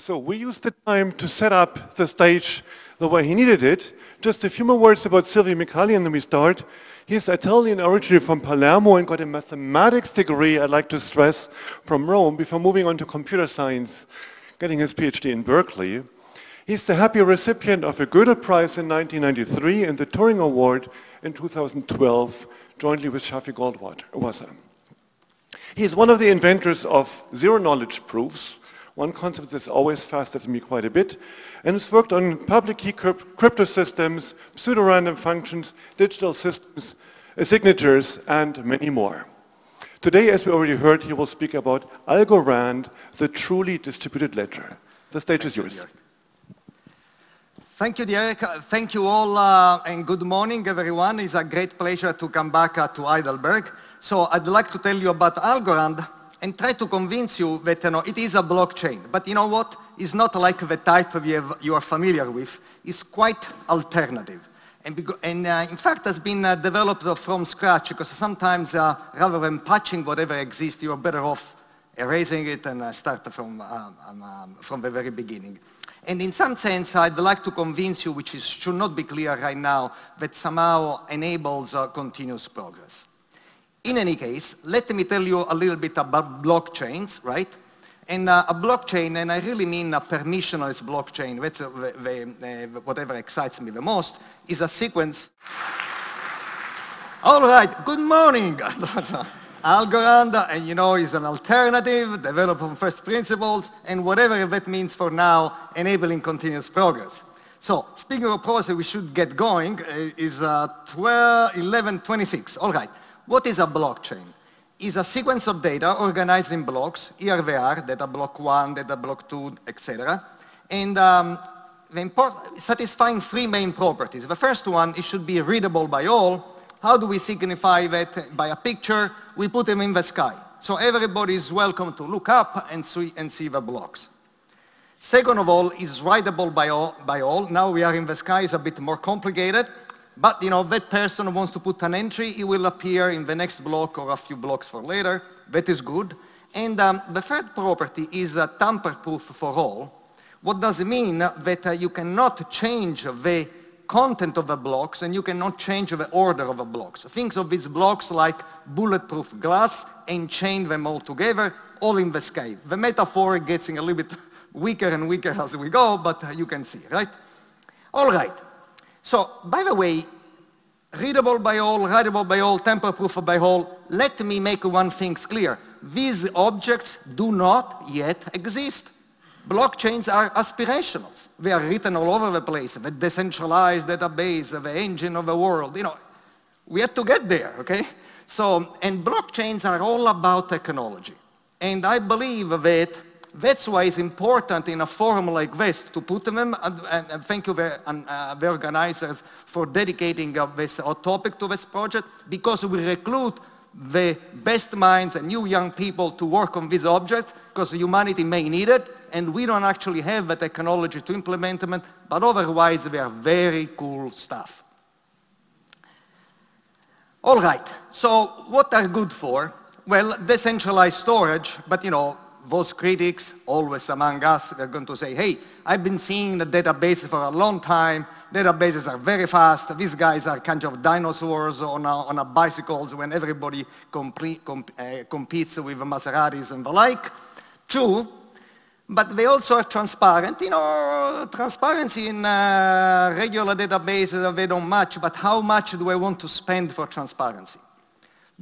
So we used the time to set up the stage the way he needed it. Just a few more words about Silvio Micali and then we start. He's Italian originally from Palermo and got a mathematics degree, I'd like to stress, from Rome before moving on to computer science, getting his PhD in Berkeley. He's the happy recipient of a Gödel Prize in 1993 and the Turing Award in 2012, jointly with Shafi Goldwasser. He is one of the inventors of zero-knowledge proofs, one concept that's always fascinated me quite a bit, and has worked on public key crypto systems, pseudo-random functions, digital systems, uh, signatures, and many more. Today, as we already heard, he will speak about Algorand, the truly distributed ledger. The stage is yours. Thank you, Derek. Thank you all, uh, and good morning, everyone. It's a great pleasure to come back uh, to Heidelberg. So I'd like to tell you about Algorand and try to convince you that you know, it is a blockchain. But you know what? It's not like the type have, you are familiar with. It's quite alternative. And, and uh, in fact, has been uh, developed from scratch because sometimes uh, rather than patching whatever exists, you're better off erasing it and uh, start from, um, um, from the very beginning. And in some sense, I'd like to convince you, which is, should not be clear right now, that somehow enables uh, continuous progress. In any case, let me tell you a little bit about blockchains, right? And uh, a blockchain, and I really mean a permissionless blockchain, that's uh, the, uh, whatever excites me the most, is a sequence. All right, good morning. Algorand, and you know, is an alternative developed from first principles, and whatever that means for now, enabling continuous progress. So, speaking of process, we should get going, uh, is uh, 12, 11, 26. All right, what is a blockchain? Is a sequence of data organized in blocks, here they are, data block one, data block two, etc. And um, satisfying three main properties. The first one, it should be readable by all, how do we signify that by a picture? We put them in the sky. So everybody is welcome to look up and see, and see the blocks. Second of all, is writable by all, by all. Now we are in the sky, it's a bit more complicated. But, you know, that person wants to put an entry, it will appear in the next block or a few blocks for later. That is good. And um, the third property is uh, tamper-proof for all. What does it mean? That uh, you cannot change the content of the blocks and you cannot change the order of the blocks. Think of these blocks like bulletproof glass and chain them all together, all in the sky. The metaphor gets a little bit weaker and weaker as we go, but you can see, right? All right. So, by the way, readable by all, writable by all, tamper-proof by all, let me make one thing clear. These objects do not yet exist. Blockchains are aspirational. They are written all over the place. The decentralized database, the engine of the world. You know, we have to get there, okay? So, and blockchains are all about technology. And I believe that that's why it's important in a forum like this to put them, and, and thank you the, uh, the organizers for dedicating uh, this uh, topic to this project, because we recruit the best minds and new young people to work on these objects, because humanity may need it, and we don't actually have the technology to implement them, but otherwise they are very cool stuff. All right, so what are good for? Well, decentralized storage, but you know, those critics, always among us, they're going to say, hey, I've been seeing the database for a long time, databases are very fast, these guys are kind of dinosaurs on a, on a bicycles when everybody comp, uh, competes with Maseratis and the like. True, but they also are transparent. You know, transparency in uh, regular databases, they don't match, but how much do I want to spend for transparency?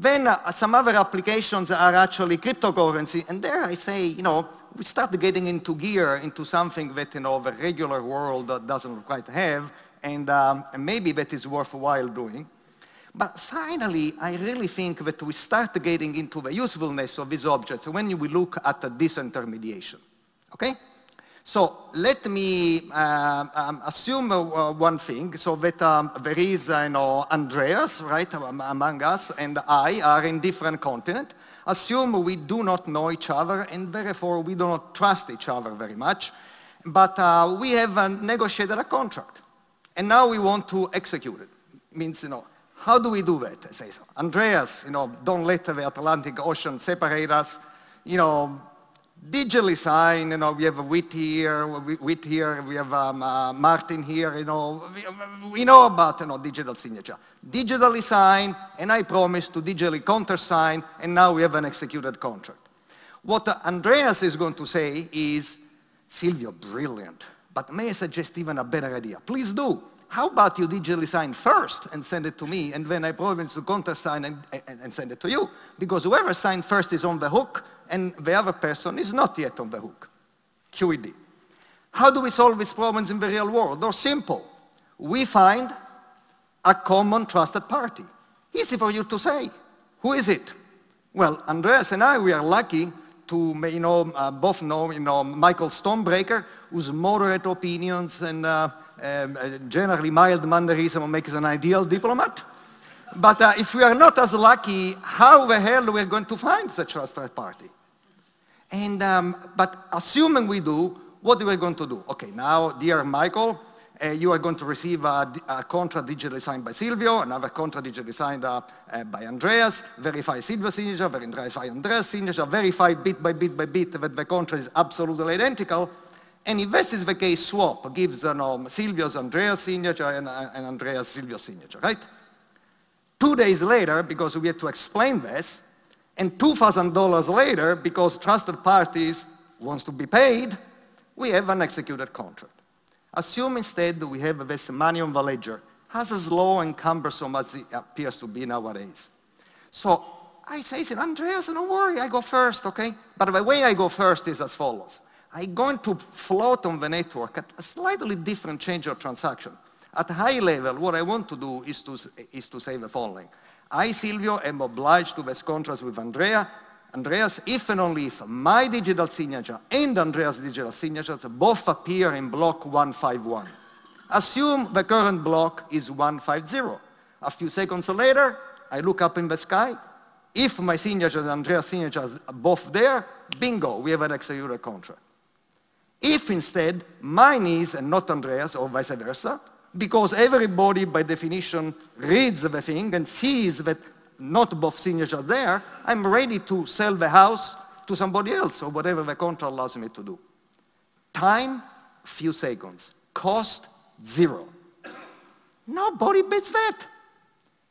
Then uh, some other applications are actually cryptocurrency, and there I say, you know, we start getting into gear, into something that, you know, the regular world doesn't quite have, and, um, and maybe that is worthwhile doing. But finally, I really think that we start getting into the usefulness of these objects when we look at the disintermediation. Okay? So let me uh, um, assume uh, one thing, so that um, there is, uh, you know, Andreas, right, among us, and I are in different continent. Assume we do not know each other, and therefore we do not trust each other very much, but uh, we have uh, negotiated a contract, and now we want to execute it. Means, you know, how do we do that? I say so. Andreas, you know, don't let the Atlantic Ocean separate us. You know, digitally sign, you know, we have Whit here, Whit here, we have um, uh, Martin here, you know, we, we, know about, you know, digital signature. Digitally sign, and I promise to digitally countersign, and now we have an executed contract. What Andreas is going to say is, Silvio, brilliant, but may I suggest even a better idea? Please do. How about you digitally sign first and send it to me, and then I promise to countersign and, and, and send it to you? Because whoever signed first is on the hook, and the other person is not yet on the hook. QED. How do we solve these problems in the real world? They're simple. We find a common trusted party. Easy for you to say. Who is it? Well, Andreas and I, we are lucky to you know, uh, both know you know, Michael Stonebraker, whose moderate opinions and uh, um, uh, generally mild mannerism make makes an ideal diplomat. But uh, if we are not as lucky, how the hell are we going to find such a trusted party? And, um, but assuming we do, what are we going to do? Okay, now, dear Michael, uh, you are going to receive a, a, contract digitally signed by Silvio, another contract digitally signed uh, uh, by Andreas, verify Silvio's signature, verify Andreas' signature, verify bit by bit by bit that the contract is absolutely identical. And if this is the case, swap gives uh, Silvio's Andreas' signature and, uh, and Andreas' Silvio's signature, right? Two days later, because we had to explain this, and $2,000 later, because trusted parties wants to be paid, we have an executed contract. Assume instead that we have on the ledger, as slow and cumbersome as it appears to be nowadays. So I say, to Andreas, don't worry, I go first, okay? But the way I go first is as follows. I'm going to float on the network at a slightly different change of transaction. At a high level, what I want to do is to, is to say the following. I, Silvio, am obliged to this contract with Andrea. Andreas, if and only if my digital signature and Andreas' digital signatures both appear in block 151. Assume the current block is 150. A few seconds later, I look up in the sky. If my signatures and Andreas' signatures are both there, bingo, we have an executed contract. If instead mine is and not Andreas, or vice versa, because everybody by definition reads the thing and sees that not both signatures are there, I'm ready to sell the house to somebody else or whatever the contract allows me to do. Time, few seconds. Cost, zero. Nobody bets that.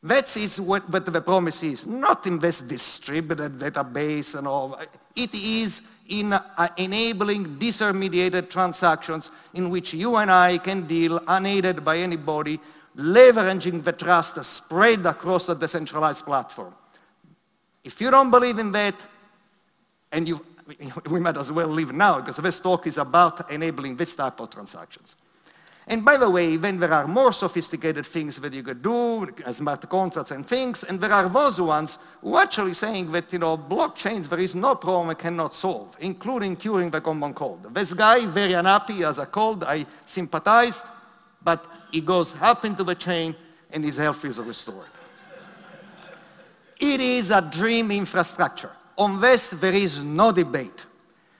That is what, what the promise is, not in this distributed database and all. It is in uh, enabling disintermediated transactions in which you and I can deal unaided by anybody, leveraging the trust spread across a decentralized platform. If you don't believe in that, and you, we might as well leave now because this talk is about enabling this type of transactions. And by the way, then there are more sophisticated things that you could do, smart contracts and things, and there are those ones who are actually saying that, you know, blockchains, there is no problem it cannot solve, including curing the common cold. This guy, very unhappy, has a cold, I sympathize, but he goes up into the chain and his health is restored. it is a dream infrastructure. On this, there is no debate.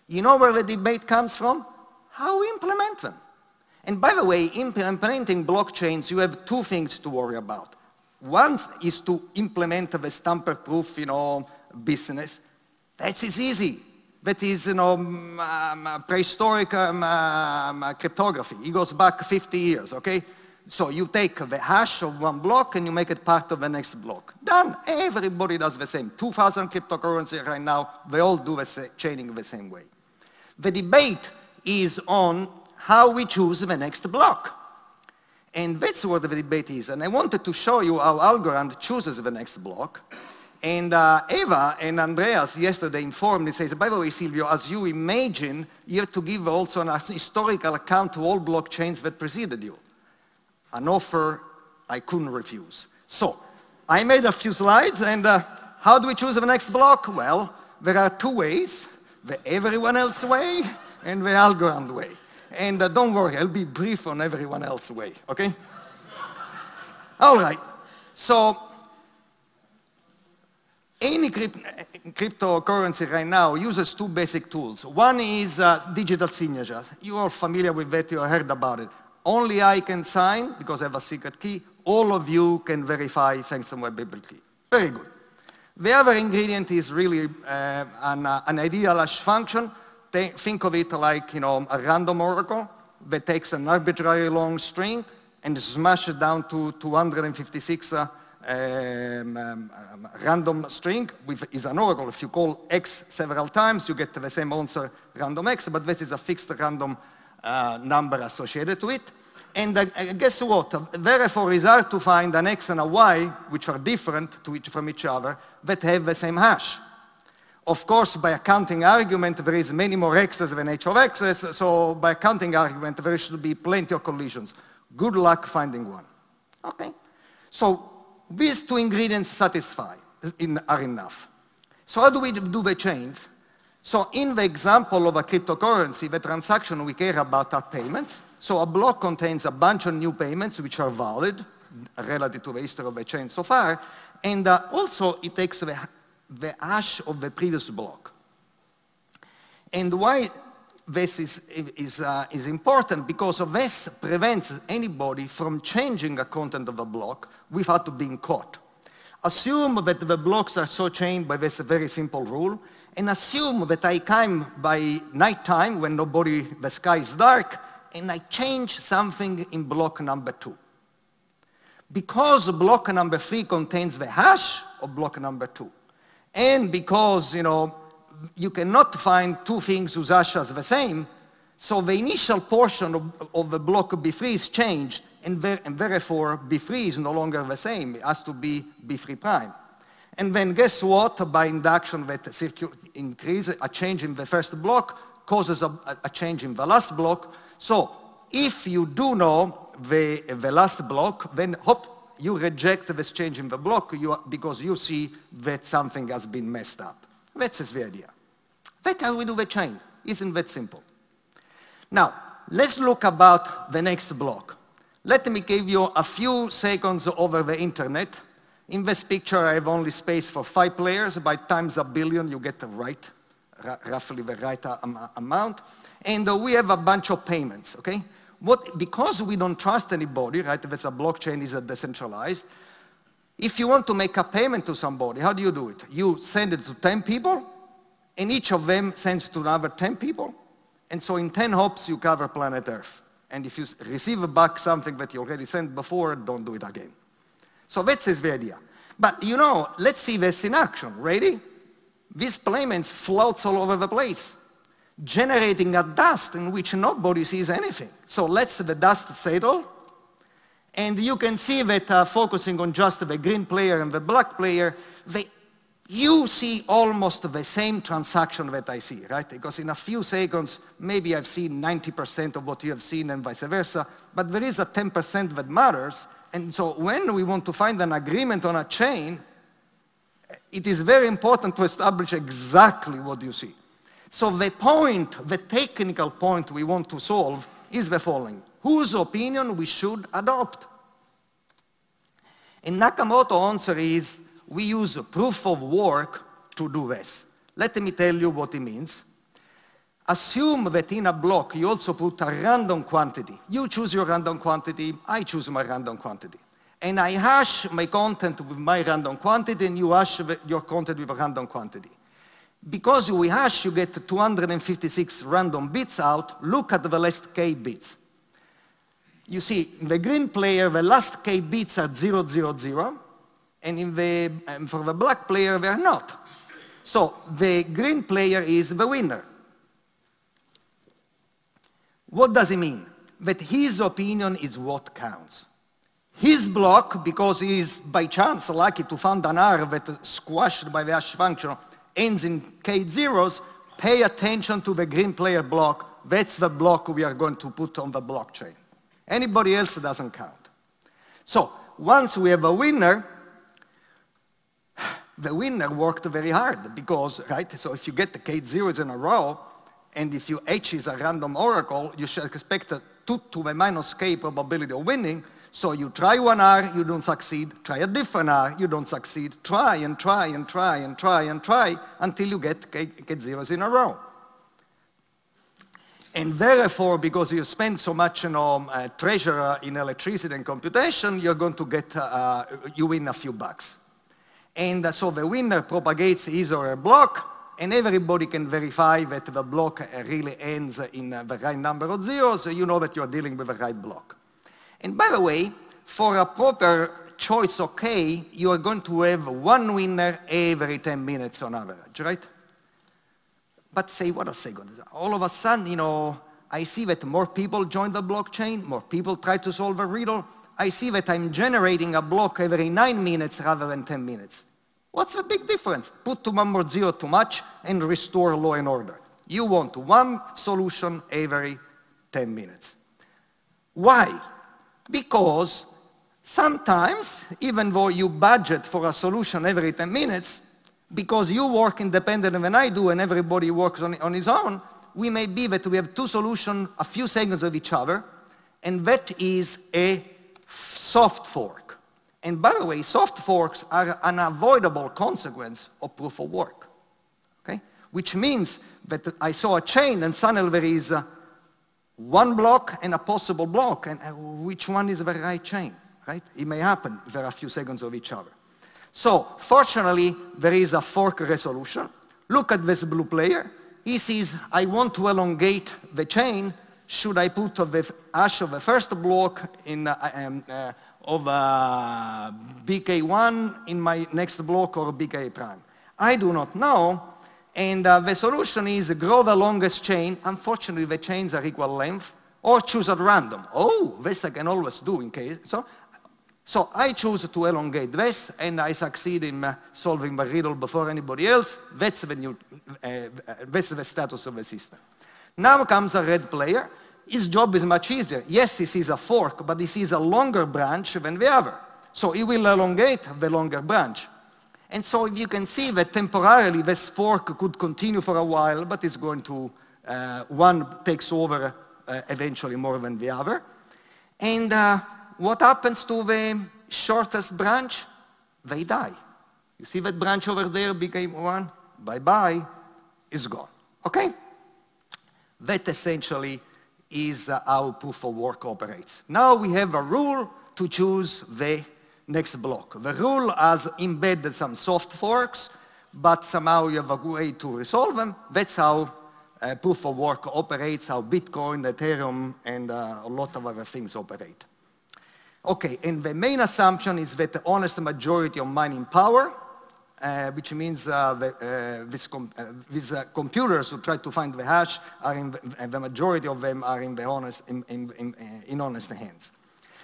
You know where the debate comes from? How we implement them. And by the way, implementing blockchains, you have two things to worry about. One is to implement the tamper-proof, you know, business. That is easy. That is, you know, um, prehistoric um, um, cryptography. It goes back 50 years, okay? So you take the hash of one block and you make it part of the next block. Done. Everybody does the same. 2,000 cryptocurrencies right now, they all do the chaining the same way. The debate is on how we choose the next block. And that's what the debate is. And I wanted to show you how Algorand chooses the next block. And uh, Eva and Andreas yesterday informed me, says, by the way, Silvio, as you imagine, you have to give also an historical account to all blockchains that preceded you. An offer I couldn't refuse. So I made a few slides, and uh, how do we choose the next block? Well, there are two ways, the everyone else way and the Algorand way. And uh, don't worry, I'll be brief on everyone else's way, okay? All right. So any crypt cryptocurrency right now uses two basic tools. One is uh, digital signatures. You are familiar with that, you heard about it. Only I can sign because I have a secret key. All of you can verify thanks to my public key. Very good. The other ingredient is really uh, an, uh, an ideal hash function think of it like, you know, a random oracle that takes an arbitrary long string and smashes down to 256 uh, um, um, um, random string with, is an oracle. If you call x several times, you get the same answer, random x, but this is a fixed random uh, number associated to it. And uh, guess what? Therefore, it's hard to find an x and a y, which are different to each, from each other, that have the same hash. Of course, by a counting argument, there is many more x's than h of x's, so by a counting argument, there should be plenty of collisions. Good luck finding one. Okay? So these two ingredients satisfy, in, are enough. So how do we do the chains? So in the example of a cryptocurrency, the transaction we care about are payments. So a block contains a bunch of new payments which are valid relative to the history of the chain so far. And uh, also it takes the, the hash of the previous block. And why this is, is, uh, is important because this prevents anybody from changing the content of the block without being caught. Assume that the blocks are so chained by this very simple rule, and assume that I come by nighttime when nobody, the sky is dark, and I change something in block number two. Because block number three contains the hash of block number two, and because, you know, you cannot find two things whose hash are the same, so the initial portion of, of the block B3 is changed, and, and, therefore B3 is no longer the same. It has to be B3 prime. And then guess what? By induction, that circuit increase, a change in the first block causes a, a change in the last block. So if you do know the, the last block, then hop, you reject this change in the block because you see that something has been messed up. That's the idea. That's how we do the chain. Isn't that simple? Now, let's look about the next block. Let me give you a few seconds over the internet. In this picture, I have only space for five players. By times a billion, you get the right, roughly the right amount. And uh, we have a bunch of payments, okay? What, because we don't trust anybody, right, it's a blockchain is a decentralized, if you want to make a payment to somebody, how do you do it? You send it to 10 people, and each of them sends to another 10 people. And so in 10 hops, you cover planet Earth. And if you receive back something that you already sent before, don't do it again. So that's the idea. But you know, let's see this in action. Ready? These payments floats all over the place, generating a dust in which nobody sees anything. So let's the dust settle, and you can see that uh, focusing on just the green player and the black player, they, you see almost the same transaction that I see, right? Because in a few seconds, maybe I've seen 90% of what you have seen and vice versa, but there is a 10% that matters. And so when we want to find an agreement on a chain, it is very important to establish exactly what you see. So the point, the technical point we want to solve is the following whose opinion we should adopt. And Nakamoto answer is, we use proof of work to do this. Let me tell you what it means. Assume that in a block you also put a random quantity. You choose your random quantity, I choose my random quantity. And I hash my content with my random quantity and you hash your content with a random quantity. Because we hash, you get 256 random bits out. Look at the last k bits you see, in the green player, the last k bits are 0, 0, 0, and in the, for the black player, they are not. So the green player is the winner. What does it mean? That his opinion is what counts. His block, because he is by chance lucky to find an R that squashed by the hash function ends in k zeros, pay attention to the green player block. That's the block we are going to put on the blockchain. Anybody else doesn't count. So once we have a winner, the winner worked very hard because, right, so if you get the k zeros in a row, and if you H is a random oracle, you should expect a 2 to the minus k probability of winning. So you try one R, you don't succeed. Try a different R, you don't succeed. Try and try and try and try and try until you get k zeros in a row. And therefore, because you spend so much you know, uh, treasure uh, in electricity and computation, you're going to get, uh, uh you win a few bucks. And uh, so the winner propagates his or her block, and everybody can verify that the block really ends in the right number of zeros, so you know that you're dealing with the right block. And by the way, for a proper choice OK, you are going to have one winner every 10 minutes on average, right? But say, what a second. All of a sudden, you know, I see that more people join the blockchain, more people try to solve a riddle. I see that I'm generating a block every nine minutes rather than 10 minutes. What's the big difference? Put to one more zero too much and restore law and order. You want one solution every 10 minutes. Why? Because sometimes, even though you budget for a solution every 10 minutes, because you work independently than I do and everybody works on, on his own, we may be that we have two solutions a few seconds of each other, and that is a soft fork. And by the way, soft forks are an unavoidable consequence of proof of work, okay? Which means that I saw a chain and suddenly there is uh, one block and a possible block, and uh, which one is the right chain, right? It may happen there are a few seconds of each other. So, fortunately, there is a fork resolution. Look at this blue player. He says, I want to elongate the chain. Should I put the hash of the first block in, uh, um, uh, of uh, BK1 in my next block or BK prime? I do not know. And uh, the solution is grow the longest chain. Unfortunately, the chains are equal length. Or choose at random. Oh, this I can always do in case. So, so I choose to elongate this, and I succeed in uh, solving the riddle before anybody else. That's the, new, uh, that's the status of the system. Now comes a red player. His job is much easier. Yes, he sees a fork, but he sees a longer branch than the other. So he will elongate the longer branch. And so if you can see that temporarily this fork could continue for a while, but it's going to, uh, one takes over uh, eventually more than the other. And uh, what happens to the shortest branch? They die. You see that branch over there became one? Bye-bye, it's gone. Okay? That essentially is uh, how proof of work operates. Now we have a rule to choose the next block. The rule has embedded some soft forks, but somehow you have a way to resolve them. That's how uh, proof of work operates, how Bitcoin, Ethereum, and uh, a lot of other things operate. Okay, and the main assumption is that the honest majority of mining power, uh, which means uh, the, uh, this com uh, these computers who try to find the hash, are in the, the majority of them are in, the honest, in, in, in, in honest hands.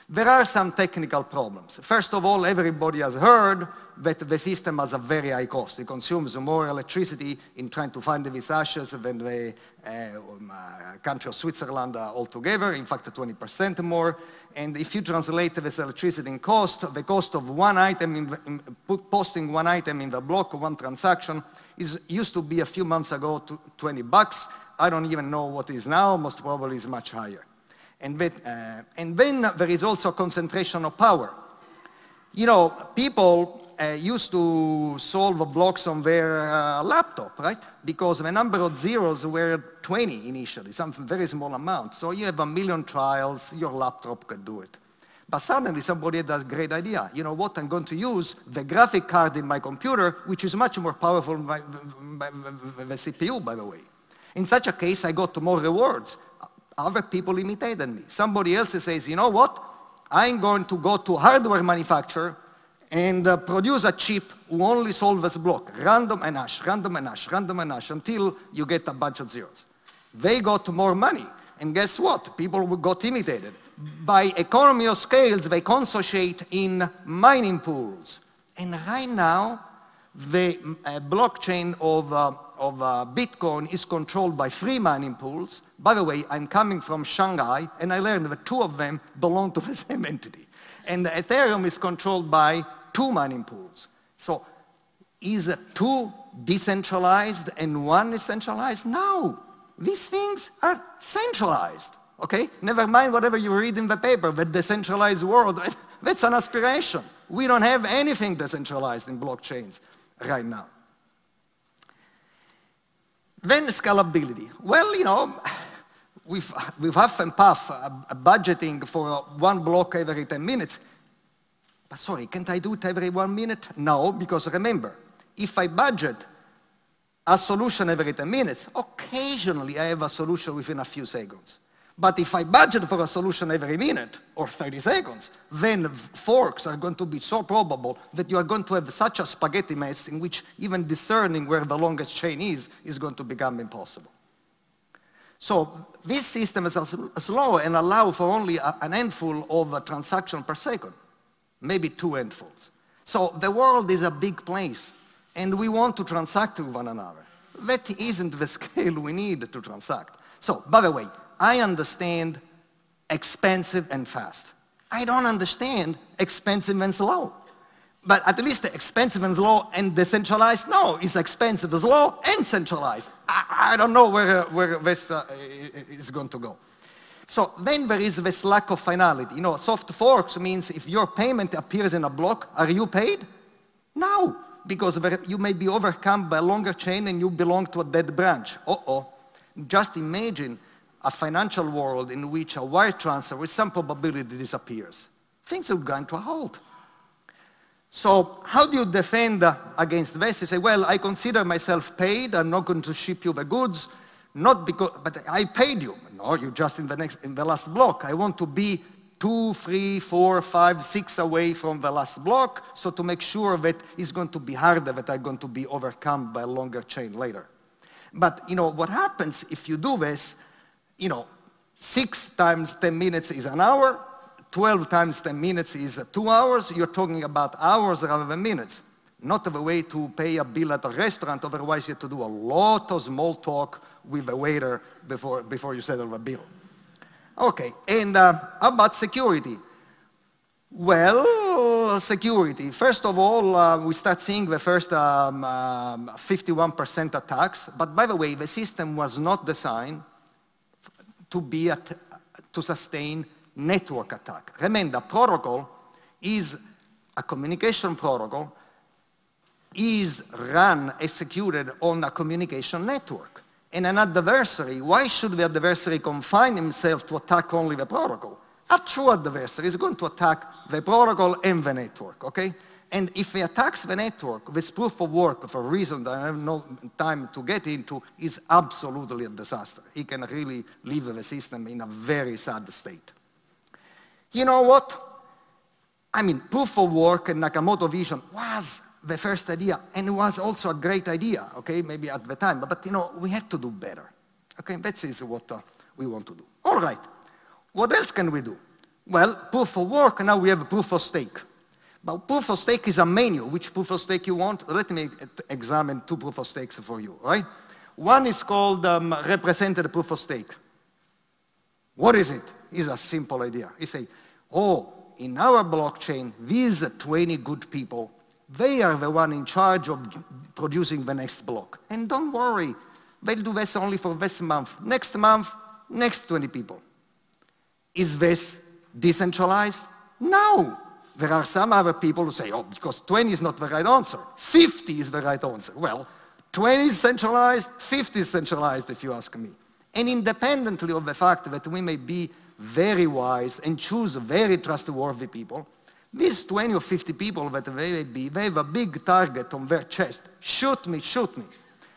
There are some technical problems. First of all, everybody has heard that the system has a very high cost. It consumes more electricity in trying to find these hashes than the uh, um, uh, country of Switzerland uh, altogether, in fact 20% more. And if you translate this electricity in cost, the cost of one item, in, in, posting one item in the block, one transaction, is, used to be a few months ago to 20 bucks. I don't even know what is now, most probably is much higher. And, uh, and then there is also concentration of power. You know, people uh, used to solve blocks on their uh, laptop, right? Because the number of zeros were 20 initially, something very small amount. So you have a million trials, your laptop could do it. But suddenly somebody had a great idea. You know what, I'm going to use the graphic card in my computer, which is much more powerful than the CPU, by the way. In such a case, I got more rewards other people imitated me. Somebody else says, you know what? I'm going to go to hardware manufacturer and uh, produce a chip who only solves block, random and hash, random and hash, random and hash, until you get a bunch of zeros. They got more money. And guess what? People got imitated. By economy of scales, they consociate in mining pools. And right now, the uh, blockchain of, uh, of uh, Bitcoin is controlled by free mining pools, by the way, I'm coming from Shanghai, and I learned that two of them belong to the same entity. And Ethereum is controlled by two mining pools. So is two decentralized and one is centralized? No. These things are centralized. Okay? Never mind whatever you read in the paper, the decentralized world. That's an aspiration. We don't have anything decentralized in blockchains right now. Then scalability. Well, you know, with half and puff uh, budgeting for one block every 10 minutes, but sorry, can't I do it every one minute? No, because remember, if I budget a solution every 10 minutes. Occasionally, I have a solution within a few seconds. But if I budget for a solution every minute or 30 seconds, then forks are going to be so probable that you are going to have such a spaghetti mess in which even discerning where the longest chain is is going to become impossible. So this system is slow and allow for only an handful of a transaction per second, maybe two handfuls. So the world is a big place, and we want to transact with one another. That isn't the scale we need to transact. So, by the way, I understand expensive and fast. I don't understand expensive and slow. But at least expensive and slow and decentralized, no, it's expensive, slow, and centralized. I, I don't know where, where this uh, is going to go. So then there is this lack of finality. You know, soft forks means if your payment appears in a block, are you paid? No, because you may be overcome by a longer chain and you belong to a dead branch. Uh-oh. Just imagine a financial world in which a wire transfer with some probability disappears. Things would go into a halt. So how do you defend against this? You say, well, I consider myself paid. I'm not going to ship you the goods, not because, but I paid you. No, you're just in the next, in the last block. I want to be two, three, four, five, six away from the last block, so to make sure that it's going to be harder, that I'm going to be overcome by a longer chain later. But you know what happens if you do this? You know, six times 10 minutes is an hour, 12 times 10 minutes is two hours, you're talking about hours rather than minutes. Not the way to pay a bill at a restaurant, otherwise you have to do a lot of small talk with the waiter before, before you settle the bill. Okay, and uh, how about security? Well, security. First of all, uh, we start seeing the first 51% um, um, attacks. But by the way, the system was not designed to, be at, to sustain network attack. Remember, protocol is a communication protocol is run, executed on a communication network. And an adversary, why should the adversary confine himself to attack only the protocol? A true adversary is going to attack the protocol and the network, okay? And if he attacks the network, with proof of work, for a reason that I have no time to get into, it's absolutely a disaster. He can really leave the system in a very sad state. You know what? I mean, proof of work and Nakamoto vision was the first idea, and it was also a great idea, okay, maybe at the time, but, but you know, we had to do better. Okay, that is what uh, we want to do. All right, what else can we do? Well, proof of work, now we have proof of stake. But proof of stake is a menu. Which proof of stake you want? Let me examine two proof of stakes for you, right? One is called um, represented proof of stake. What is it? It's a simple idea. You say, oh, in our blockchain, these 20 good people, they are the one in charge of producing the next block. And don't worry, they'll do this only for this month. Next month, next 20 people. Is this decentralized? No. There are some other people who say, oh, because 20 is not the right answer. 50 is the right answer. Well, 20 is centralized, 50 is centralized, if you ask me. And independently of the fact that we may be very wise and choose very trustworthy people, these 20 or 50 people that they may be, they have a big target on their chest. Shoot me, shoot me.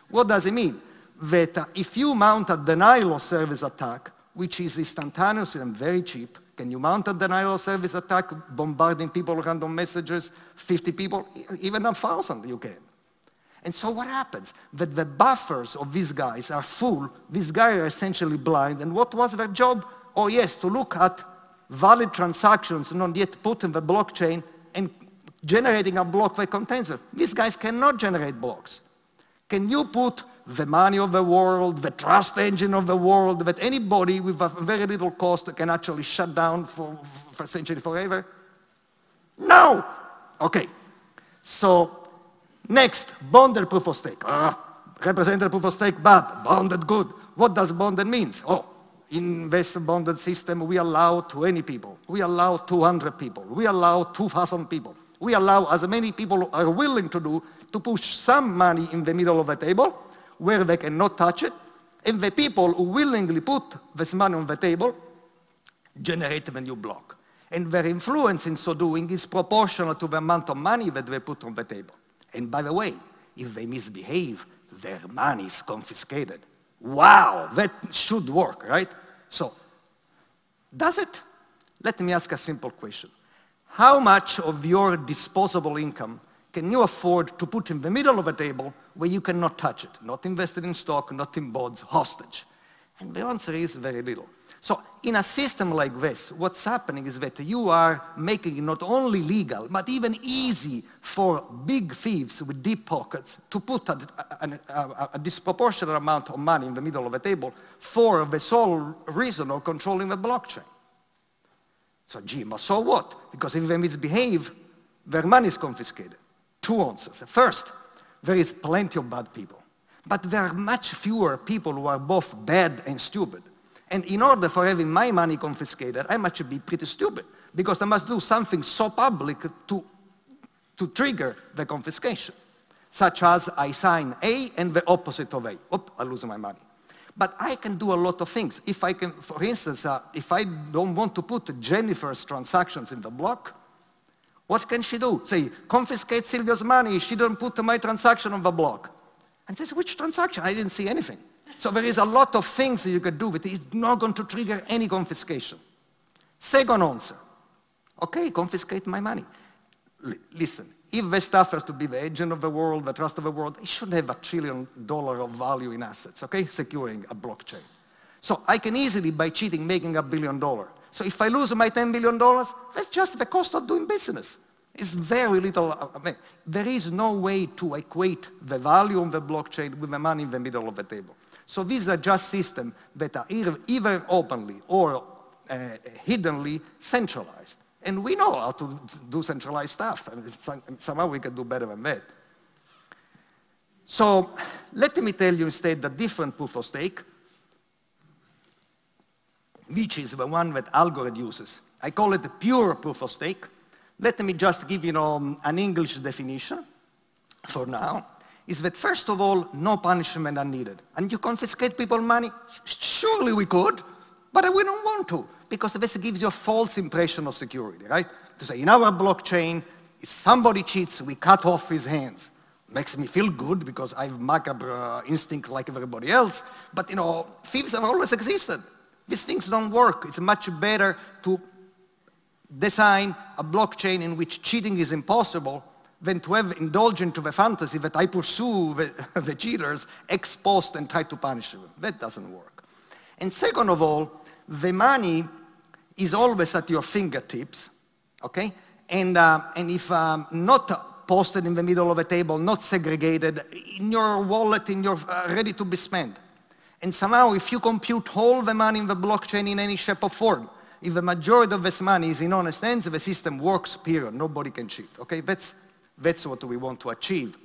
What does it mean? That uh, if you mount a denial of service attack, which is instantaneous and very cheap, can you mount a denial of service attack, bombarding people with random messages, 50 people, even a thousand you can. And so what happens? That the buffers of these guys are full, these guys are essentially blind, and what was their job? Oh yes, to look at valid transactions not yet put in the blockchain and generating a block that contains. These guys cannot generate blocks. Can you put the money of the world, the trust engine of the world, that anybody with a very little cost can actually shut down for, for essentially forever? No! Okay. So, next, bonded proof of stake. Ah, Represented proof of stake, bad. Bonded, good. What does bonded means? Oh, in this bonded system, we allow 20 people. We allow 200 people. We allow 2,000 people. We allow as many people are willing to do to push some money in the middle of the table where they cannot touch it, and the people who willingly put this money on the table generate the new block. And their influence in so doing is proportional to the amount of money that they put on the table. And by the way, if they misbehave, their money is confiscated. Wow, that should work, right? So, does it? Let me ask a simple question. How much of your disposable income can you afford to put in the middle of a table where you cannot touch it? Not invested in stock, not in bonds, hostage. And the answer is very little. So in a system like this, what's happening is that you are making it not only legal, but even easy for big thieves with deep pockets to put a, a, a, a disproportionate amount of money in the middle of a table for the sole reason of controlling the blockchain. So but so what? Because if they misbehave, their money is confiscated. Two answers. First, there is plenty of bad people. But there are much fewer people who are both bad and stupid. And in order for having my money confiscated, I must be pretty stupid because I must do something so public to, to trigger the confiscation, such as I sign A and the opposite of A. Oop, I lose my money. But I can do a lot of things. If I can, for instance, uh, if I don't want to put Jennifer's transactions in the block, what can she do? Say, confiscate Silvio's money, she didn't put my transaction on the block. And says, which transaction? I didn't see anything. So there is a lot of things that you can do, but it's not going to trigger any confiscation. Second answer, okay, confiscate my money. L listen, if the stuff has to be the agent of the world, the trust of the world, it should have a trillion dollar of value in assets, okay, securing a blockchain. So I can easily, by cheating, making a billion dollars. So if I lose my $10 billion, that's just the cost of doing business. It's very little, I mean, there is no way to equate the value of the blockchain with the money in the middle of the table. So these are just systems that are either openly or uh, hiddenly centralized. And we know how to do centralized stuff. And somehow we can do better than that. So let me tell you instead the different proof of stake, which is the one that Algorand uses. I call it the pure proof of stake. Let me just give you know, an English definition for now is that first of all, no punishment are needed. And you confiscate people's money? Surely we could, but we don't want to, because this gives you a false impression of security, right? To say, in our blockchain, if somebody cheats, we cut off his hands. Makes me feel good because I have macabre uh, instinct like everybody else, but you know, thieves have always existed. These things don't work. It's much better to design a blockchain in which cheating is impossible than to have indulgent to the fantasy that I pursue the, the cheaters, ex post, and try to punish them. That doesn't work. And second of all, the money is always at your fingertips, okay? And, uh, and if um, not posted in the middle of a table, not segregated, in your wallet, in your, uh, ready to be spent. And somehow, if you compute all the money in the blockchain in any shape or form, if the majority of this money is in honest hands, the system works, period. Nobody can cheat, okay? That's, that's what we want to achieve.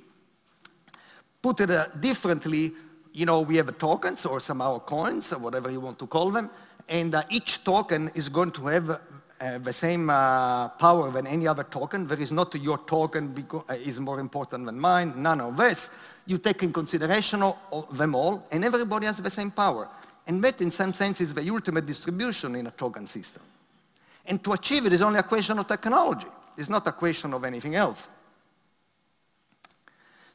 Put it uh, differently, you know, we have tokens or somehow coins or whatever you want to call them, and uh, each token is going to have uh, the same uh, power than any other token. There is not your token uh, is more important than mine, none of this. You take in consideration of them all, and everybody has the same power. And that, in some sense, is the ultimate distribution in a token system. And to achieve it is only a question of technology. It's not a question of anything else.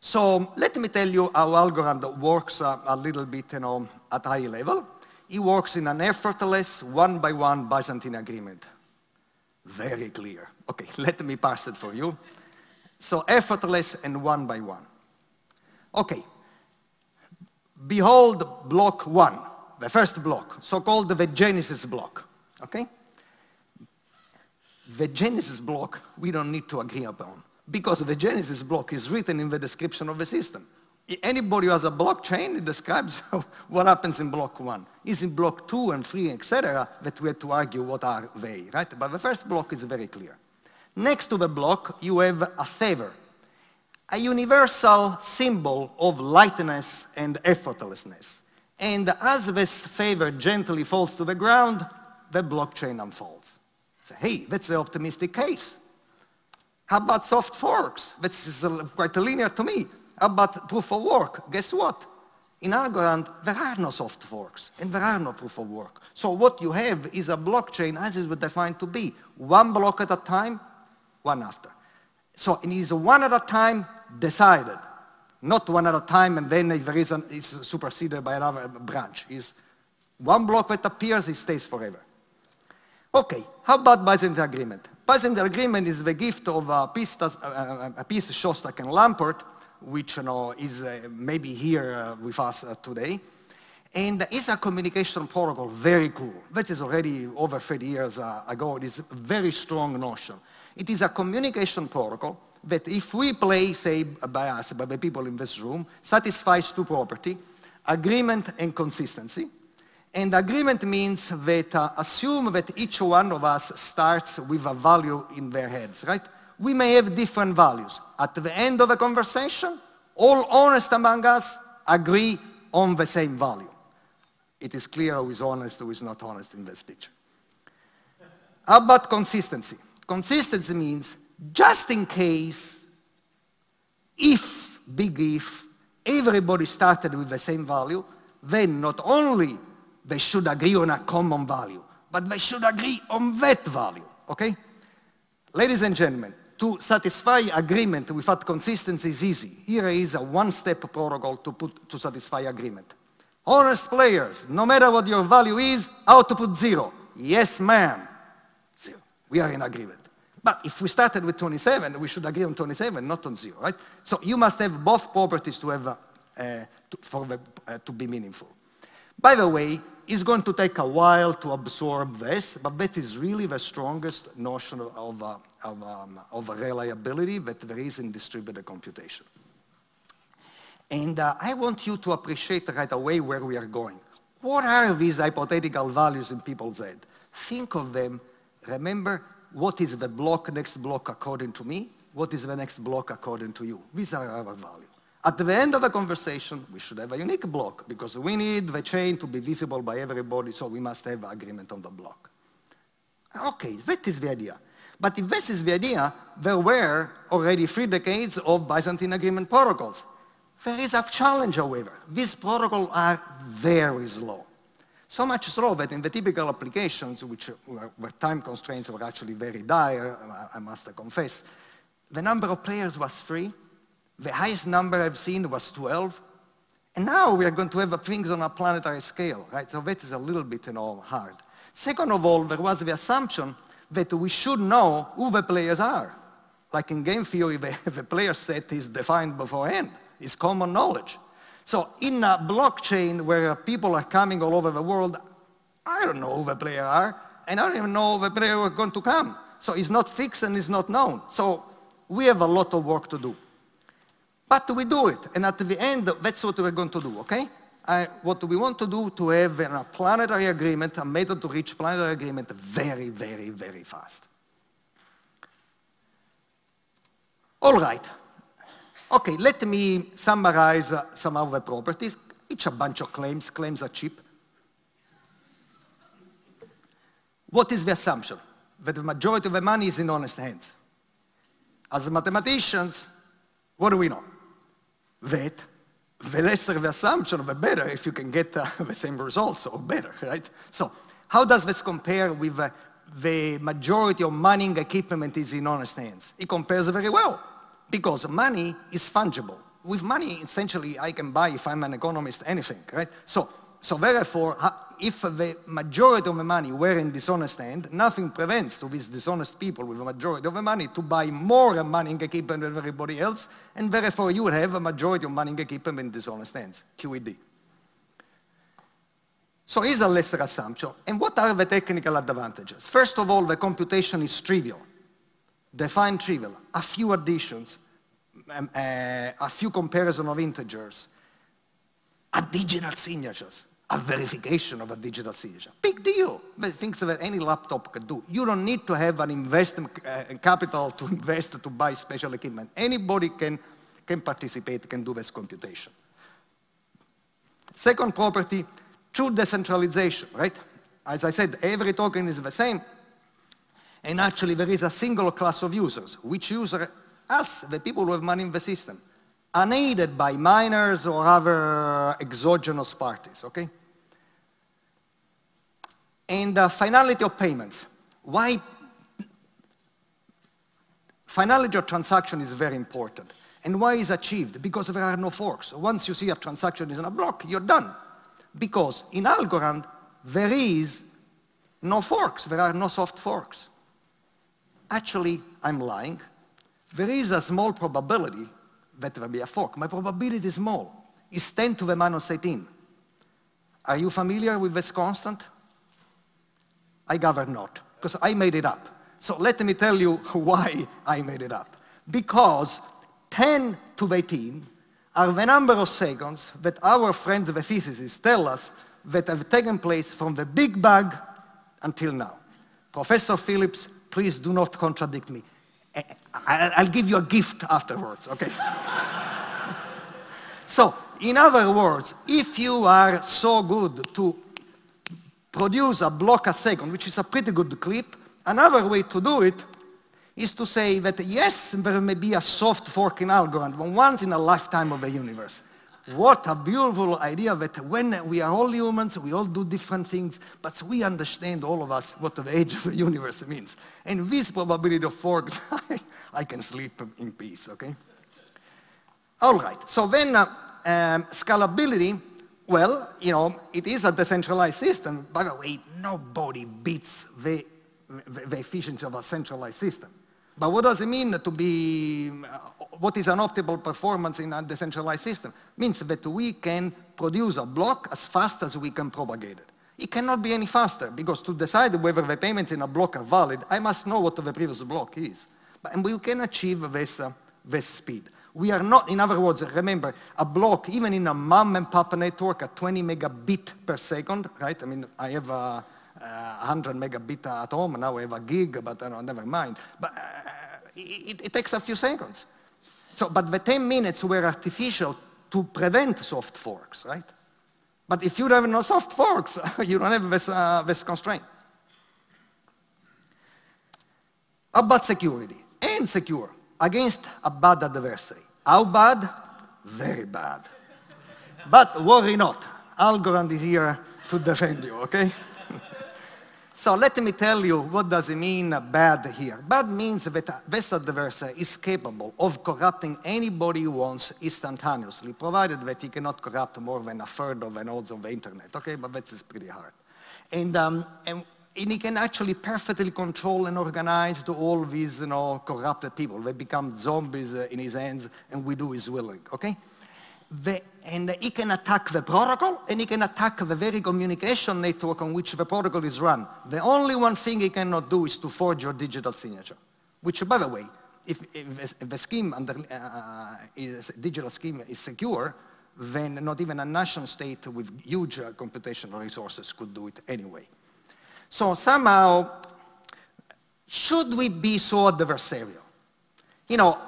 So let me tell you how Algorand works uh, a little bit you know, at high level. It works in an effortless one-by-one -one Byzantine agreement. Very clear. Okay, let me parse it for you. So effortless and one by one. Okay, behold block one, the first block, so-called the Genesis block, okay? The Genesis block we don't need to agree upon because the Genesis block is written in the description of the system. Anybody who has a blockchain, it describes what happens in block one. Is in block two and three, etc., that we have to argue what are they, right? But the first block is very clear. Next to the block, you have a Theta, a universal symbol of lightness and effortlessness. And as this Theta gently falls to the ground, the blockchain unfolds. So, hey, that's the optimistic case. How about soft forks? That's quite linear to me. How about proof of work? Guess what? In Algorand, there are no soft forks, and there are no proof of work. So what you have is a blockchain as it was defined to be. One block at a time, one after. So it is one at a time decided. Not one at a time and then if there is an, it's superseded by another branch. It's one block that appears, it stays forever. Okay, how about Byzantine agreement? Byzantine agreement is the gift of a Pease, uh, a Pease Shostak and Lamport, which you know, is uh, maybe here uh, with us uh, today. And it's a communication protocol, very cool. That is already over 30 years uh, ago. It is a very strong notion. It is a communication protocol that if we play, say, by us, by the people in this room, satisfies two property, agreement and consistency. And agreement means that uh, assume that each one of us starts with a value in their heads, right? We may have different values. At the end of a conversation, all honest among us agree on the same value. It is clear who is honest, who is not honest in this picture. How about consistency? Consistency means just in case, if, big if, everybody started with the same value, then not only they should agree on a common value, but they should agree on that value, okay? Ladies and gentlemen, to satisfy agreement without consistency is easy. Here is a one-step protocol to, put, to satisfy agreement. Honest players, no matter what your value is, output zero. Yes, ma'am. Zero. We are in agreement. But if we started with 27, we should agree on 27, not on zero, right? So you must have both properties to have, uh, to, for the, uh, to be meaningful. By the way, it's going to take a while to absorb this, but that is really the strongest notion of, uh, of, um, of reliability that there is in distributed computation. And uh, I want you to appreciate right away where we are going. What are these hypothetical values in people's head? Think of them. Remember, what is the block, next block according to me? What is the next block according to you? These are our values. At the end of a conversation, we should have a unique block because we need the chain to be visible by everybody, so we must have agreement on the block. Okay, that is the idea. But if this is the idea, there were already three decades of Byzantine agreement protocols. There is a challenge, however. These protocols are very slow. So much so that in the typical applications, which were, where time constraints were actually very dire, I must confess, the number of players was three, the highest number I've seen was 12. And now we are going to have things on a planetary scale, right? So that is a little bit, you know, hard. Second of all, there was the assumption that we should know who the players are. Like in game theory, the, the player set is defined beforehand. It's common knowledge. So in a blockchain where people are coming all over the world, I don't know who the players are, and I don't even know the players are going to come. So it's not fixed and it's not known. So we have a lot of work to do. But we do it, and at the end, that's what we're going to do, okay? what do we want to do to have a planetary agreement, a method to reach planetary agreement very, very, very fast. All right. Okay, let me summarize uh, some of the properties. It's a bunch of claims. Claims are cheap. What is the assumption? That the majority of the money is in honest hands. As mathematicians, what do we know? that the lesser the assumption, the better if you can get uh, the same results or better, right? So how does this compare with uh, the majority of mining equipment is in honest hands? It compares very well because money is fungible. With money, essentially, I can buy, if I'm an economist, anything, right? So, so therefore, if the majority of the money were in dishonest hand, nothing prevents to these dishonest people with a majority of the money to buy more mining equipment than everybody else, and therefore you would have a majority of mining equipment in dishonest hands, QED. So here's a lesser assumption. And what are the technical advantages? First of all, the computation is trivial. Define trivial. A few additions, um, uh, a few comparison of integers, a digital signatures a verification of a digital signature. Big deal. Things that any laptop can do. You don't need to have an investment uh, capital to invest to buy special equipment. Anybody can, can participate, can do this computation. Second property, true decentralization, right? As I said, every token is the same. And actually, there is a single class of users. Which user? Us, the people who have money in the system unaided by miners or other exogenous parties, okay? And the finality of payments. Why? Finality of transaction is very important. And why is achieved? Because there are no forks. Once you see a transaction is in a block, you're done. Because in Algorand, there is no forks. There are no soft forks. Actually, I'm lying. There is a small probability that there will be a fork. My probability is small. It's 10 to the minus 18. Are you familiar with this constant? I gather not, because I made it up. So let me tell you why I made it up. Because 10 to the 18 are the number of seconds that our friends, the physicists, tell us that have taken place from the Big Bang until now. Professor Phillips, please do not contradict me. I'll give you a gift afterwards, okay? so, in other words, if you are so good to produce a block a second, which is a pretty good clip, another way to do it is to say that yes, there may be a soft fork in Algorand once in a lifetime of the universe. What a beautiful idea that when we are all humans, we all do different things, but we understand, all of us, what the age of the universe means. And this probability of forks, I can sleep in peace, okay? All right, so then uh, um, scalability, well, you know, it is a decentralized system. By the way, nobody beats the, the, the efficiency of a centralized system. But what does it mean to be, uh, what is an optimal performance in a decentralized system? It means that we can produce a block as fast as we can propagate it. It cannot be any faster because to decide whether the payments in a block are valid, I must know what the previous block is. But, and we can achieve this, uh, this speed. We are not, in other words, remember, a block, even in a mom and pop network at 20 megabit per second, right? I mean, I have a, 100 megabit at home, now I have a gig, but uh, never mind. But uh, it, it, takes a few seconds. So, but the 10 minutes were artificial to prevent soft forks, right? But if you have no soft forks, you don't have this, uh, this constraint. About security and secure against a bad adversary. How bad? Very bad. but worry not. Algorand is here to defend you, okay? So let me tell you what does it mean bad here. Bad means that this adversary is capable of corrupting anybody he wants instantaneously, provided that he cannot corrupt more than a third of the nodes of the internet, okay? But that is pretty hard. And, um, and, and he can actually perfectly control and organize all these you know, corrupted people. They become zombies uh, in his hands and we do his willing, okay? The, and he can attack the protocol and he can attack the very communication network on which the protocol is run. The only one thing he cannot do is to forge your digital signature, which, by the way, if, if, if the scheme under uh, is, digital scheme is secure, then not even a nation state with huge uh, computational resources could do it anyway. So somehow, should we be so adversarial? You know,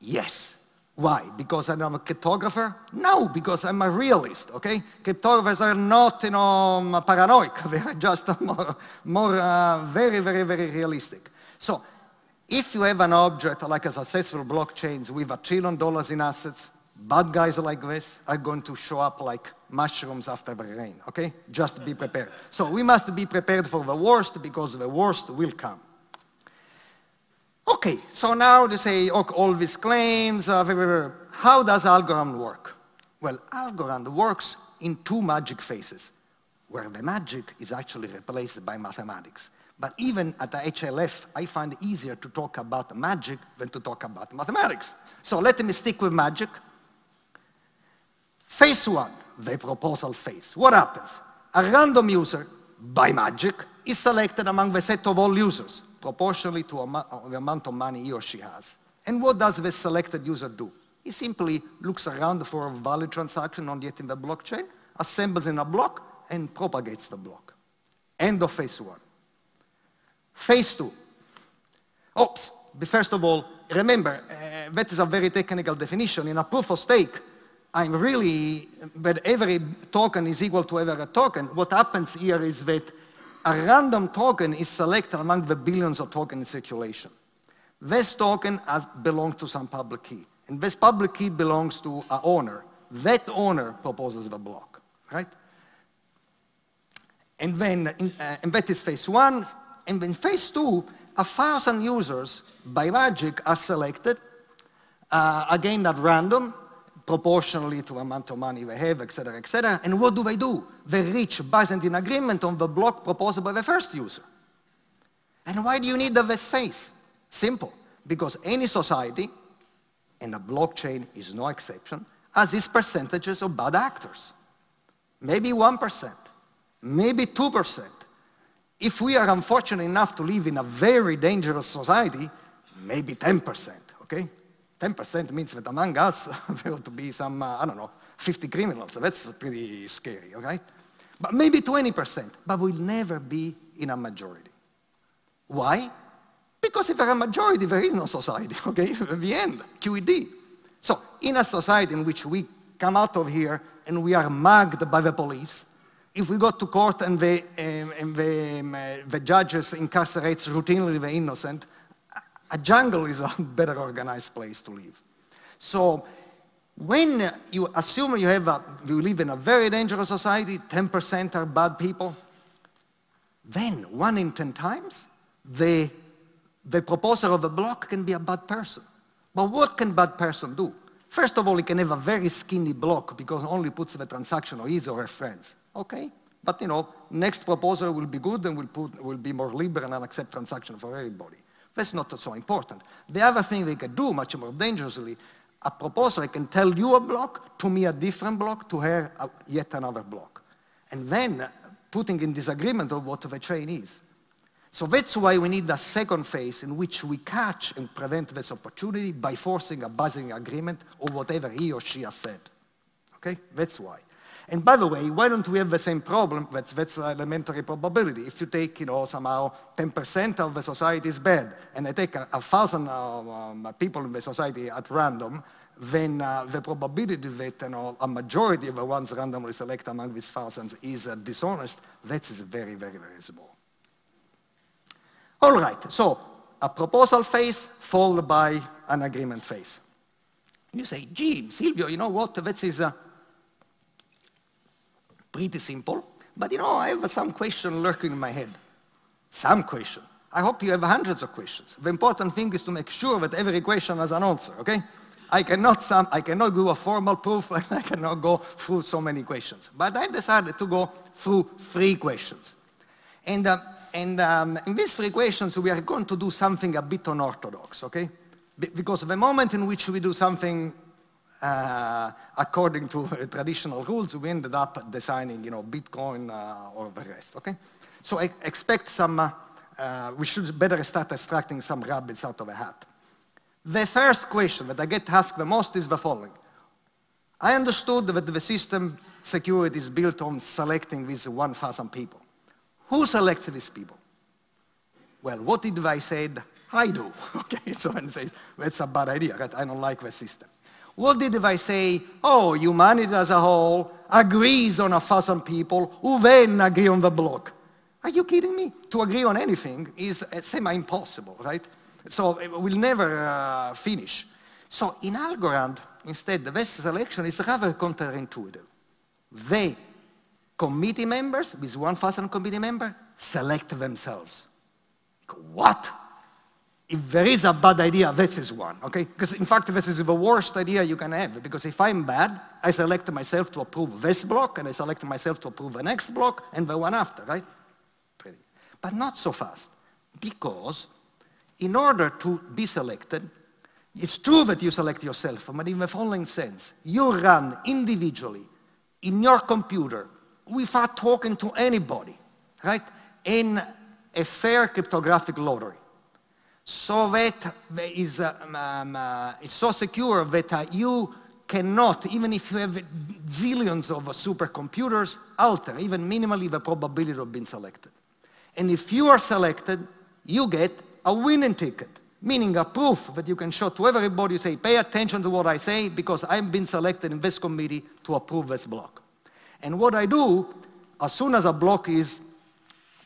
yes, why? Because I'm a cryptographer? No, because I'm a realist, okay? Cryptographers are not, you know, paranoid. They are just more, more uh, very, very, very realistic. So if you have an object like a successful blockchain with a trillion dollars in assets, bad guys like this are going to show up like mushrooms after the rain, okay? Just be prepared. So we must be prepared for the worst because the worst will come. Okay, so now they say okay, all these claims, uh, how does Algorand work? Well, Algorand works in two magic phases, where the magic is actually replaced by mathematics. But even at the HLF, I find it easier to talk about magic than to talk about mathematics. So let me stick with magic. Phase one, the proposal phase. What happens? A random user, by magic, is selected among the set of all users proportionally to the amount of money he or she has. And what does the selected user do? He simply looks around for a valid transaction not yet in the blockchain, assembles in a block, and propagates the block. End of phase one. Phase two. Oops, first of all, remember, uh, that is a very technical definition. In a proof of stake, I'm really, that every token is equal to every token. What happens here is that a random token is selected among the billions of tokens in circulation. This token has, belongs to some public key, and this public key belongs to an owner. That owner proposes the block, right? And then, in, uh, and that is phase one. And then phase two, a thousand users, by magic, are selected uh, again at random, proportionally to the amount of money they have, etc., etc. And what do they do? They reach Byzantine agreement on the block proposed by the first user. And why do you need the face? Simple. Because any society, and a blockchain is no exception, has its percentages of bad actors. Maybe 1%, maybe 2%. If we are unfortunate enough to live in a very dangerous society, maybe 10%, okay? 10% means that among us, there ought to be some, uh, I don't know, 50 criminals. That's pretty scary, okay? But maybe 20%, but we'll never be in a majority. Why? Because if there are a majority, there is no society, okay? The end, QED. So in a society in which we come out of here and we are mugged by the police, if we go to court and the, um, and the, um, uh, the judges incarcerates routinely the innocent, a jungle is a better organized place to live. So when you assume you, have a, you live in a very dangerous society, 10% are bad people, then one in 10 times, the, the proposer of the block can be a bad person. But what can bad person do? First of all, he can have a very skinny block because only puts the transaction or his or her friends. Okay? But you know, next proposal will be good and will, put, will be more liberal and accept transaction for everybody. That's not so important. The other thing they can do much more dangerously, a proposer can tell you a block, to me a different block, to her a, yet another block. And then uh, putting in disagreement of what the chain is. So that's why we need a second phase in which we catch and prevent this opportunity by forcing a Byzantine agreement or whatever he or she has said. Okay? That's why. And by the way, why don't we have the same problem? That's, elementary probability. If you take, you know, somehow 10% of the society is bad, and I take a, a thousand uh, um, people in the society at random, then uh, the probability that you know, a majority of the ones randomly selected among these thousands is uh, dishonest, that is very, very, very small. All right, so a proposal phase followed by an agreement phase. You say, gee, Silvio, you know what, that is uh, pretty simple. But you know, I have some question lurking in my head. Some question. I hope you have hundreds of questions. The important thing is to make sure that every question has an answer, okay? I cannot, I cannot do a formal proof and I cannot go through so many questions. But I decided to go through three questions. And, uh, and um, in these three questions, we are going to do something a bit unorthodox, okay? Be because the moment in which we do something uh, according to traditional rules, we ended up designing, you know, Bitcoin uh, or the rest, okay? So I expect some, uh, uh, we should better start extracting some rabbits out of a hat. The first question that I get asked the most is the following. I understood that the system security is built on selecting these 1,000 people. Who selects these people? Well, what did I say? I do. Okay, so one says, that's a bad idea, right? I don't like the system. What did I say? Oh, humanity as a whole agrees on a thousand people who then agree on the block. Are you kidding me? To agree on anything is uh, semi-impossible, right? So it will never uh, finish. So in Algorand, instead, the best selection is rather counterintuitive. They, committee members, with 1,000 committee member, select themselves. What? If there is a bad idea, this is one, okay? Because in fact, this is the worst idea you can have, because if I'm bad, I select myself to approve this block, and I select myself to approve the next block, and the one after, right? Pretty. But not so fast, because in order to be selected, it's true that you select yourself, but in the following sense, you run individually in your computer without talking to anybody, right? In a fair cryptographic lottery so that is, um, um, uh, it's so secure that uh, you cannot, even if you have zillions of supercomputers, alter even minimally the probability of being selected. And if you are selected, you get a winning ticket, meaning a proof that you can show to everybody, you say, pay attention to what I say because I've been selected in this committee to approve this block. And what I do, as soon as a block is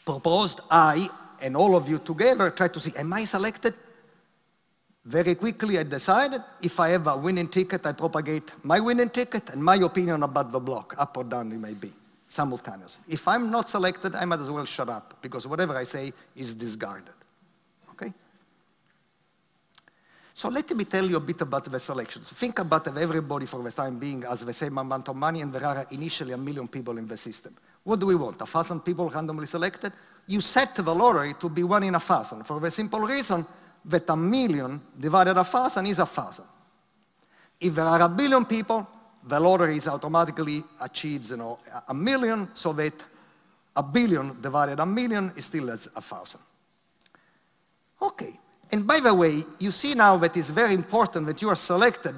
proposed, I and all of you together try to see, am I selected? Very quickly I decided if I have a winning ticket, I propagate my winning ticket and my opinion about the block, up or down it may be, simultaneously. If I'm not selected, I might as well shut up because whatever I say is discarded. Okay? So let me tell you a bit about the selections. Think about everybody for the time being as the same amount of money, and there are initially a million people in the system. What do we want? A thousand people randomly selected? You set the lottery to be one in a thousand for the simple reason that a million divided a thousand is a thousand. If there are a billion people, the lottery is automatically achieves you know, a million, so that a billion divided a million is still as a thousand. Okay, and by the way, you see now that it's very important that you are selected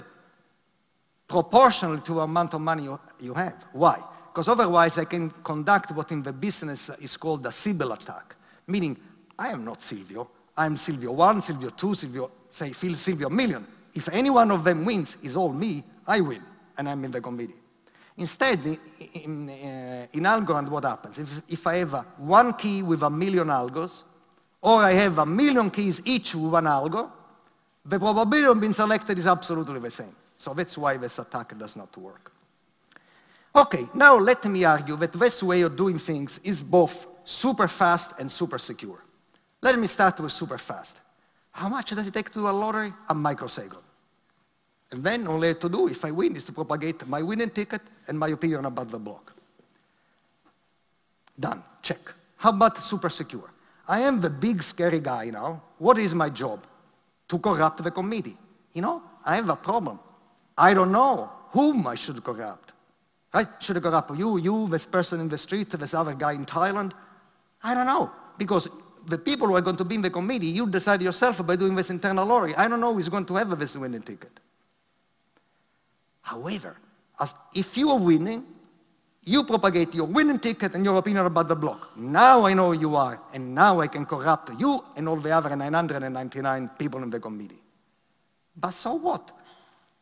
proportional to the amount of money you, you have. Why? Because otherwise I can conduct what in the business is called a Sybil attack, meaning I am not Silvio, I'm Silvio 1, Silvio 2, Silvio, say, Phil Silvio million. If any one of them wins, it's all me, I win, and I'm in the committee. Instead, in, uh, in Algorand, what happens? If, if I have one key with a million algos, or I have a million keys each with one algo, the probability of being selected is absolutely the same. So that's why this attack does not work. Okay, now let me argue that this way of doing things is both super fast and super secure. Let me start with super fast. How much does it take to do a lottery? A microsecond. And then all I have to do, if I win, is to propagate my winning ticket and my opinion about the block. Done, check. How about super secure? I am the big scary guy now. What is my job? To corrupt the committee. You know, I have a problem. I don't know whom I should corrupt. Right? Should I corrupt you, you, this person in the street, this other guy in Thailand? I don't know. Because the people who are going to be in the committee, you decide yourself by doing this internal lottery. I don't know who's going to have this winning ticket. However, as if you are winning, you propagate your winning ticket and your opinion about the block. Now I know who you are, and now I can corrupt you and all the other 999 people in the committee. But so what?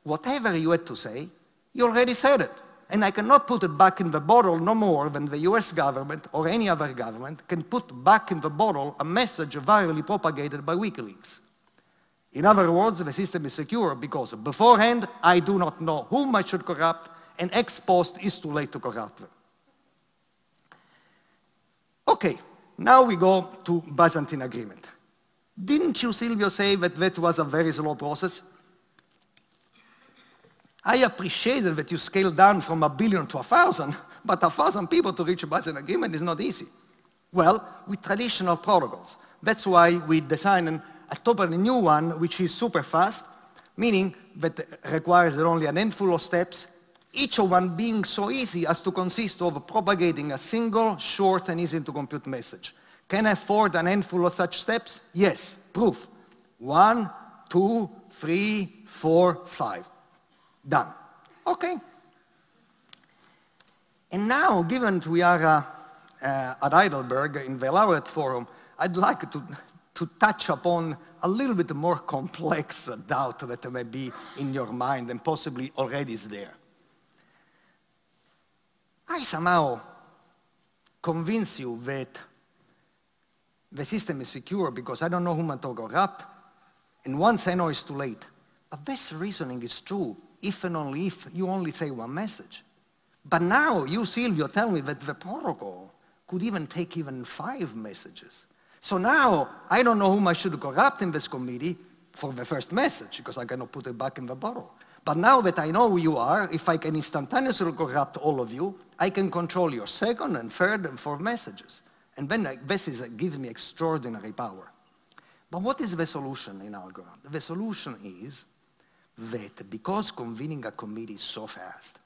Whatever you had to say, you already said it. And I cannot put it back in the bottle no more than the US government or any other government can put back in the bottle a message virally propagated by WikiLeaks. In other words, the system is secure because beforehand, I do not know whom I should corrupt, and ex post is too late to corrupt them. Okay, now we go to Byzantine Agreement. Didn't you, Silvio, say that that was a very slow process? I appreciated that you scaled down from a billion to a thousand, but a thousand people to reach a Byzantine agreement is not easy. Well, with traditional protocols. That's why we designed a totally new one, which is super fast, meaning that requires only a handful of steps, each of one being so easy as to consist of propagating a single, short, and easy to compute message. Can I afford a handful of such steps? Yes. Proof. One, two, three, four, five. Done. Okay. And now, given that we are uh, uh, at Heidelberg in the Laureate Forum, I'd like to, to touch upon a little bit more complex doubt that may be in your mind and possibly already is there. I somehow convince you that the system is secure because I don't know to corrupt, and once I know it's too late. But this reasoning is true if and only if you only say one message. But now you, Silvio, tell me that the protocol could even take even five messages. So now I don't know whom I should corrupt in this committee for the first message because I cannot put it back in the bottle. But now that I know who you are, if I can instantaneously corrupt all of you, I can control your second and third and fourth messages. And then uh, this is, uh, gives me extraordinary power. But what is the solution in Algorand? The solution is that because convening a committee is so fast,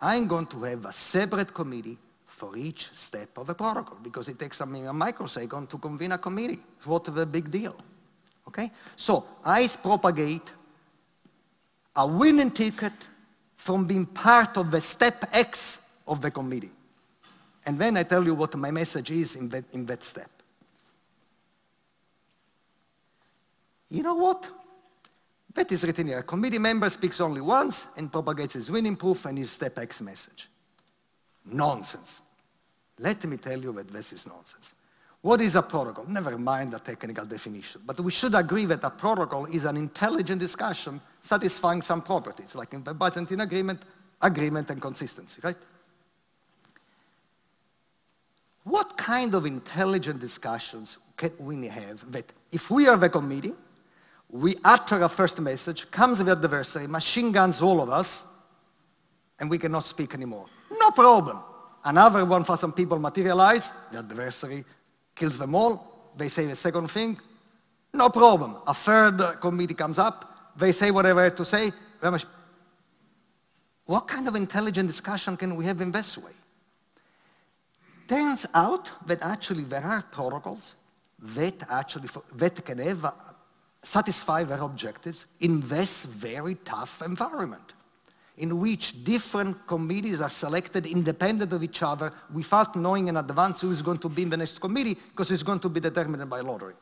I'm going to have a separate committee for each step of the protocol because it takes a microsecond to convene a committee. What the big deal? Okay? So I propagate a winning ticket from being part of the step X of the committee. And then I tell you what my message is in that, in that step. You know what? That is written here. A committee member speaks only once and propagates his winning proof and his step X message. Nonsense. Let me tell you that this is nonsense. What is a protocol? Never mind the technical definition, but we should agree that a protocol is an intelligent discussion satisfying some properties, like in the Byzantine agreement, agreement and consistency, right? What kind of intelligent discussions can we have that if we are the committee, we utter a first message, comes the adversary, machine guns all of us, and we cannot speak anymore. No problem. Another 1,000 people materialize, the adversary kills them all, they say the second thing, no problem. A third committee comes up, they say whatever to say. What kind of intelligent discussion can we have in this way? Turns out that actually there are protocols that actually that can have, satisfy their objectives in this very tough environment in which different committees are selected independent of each other without knowing in advance who is going to be in the next committee because it's going to be determined by lottery.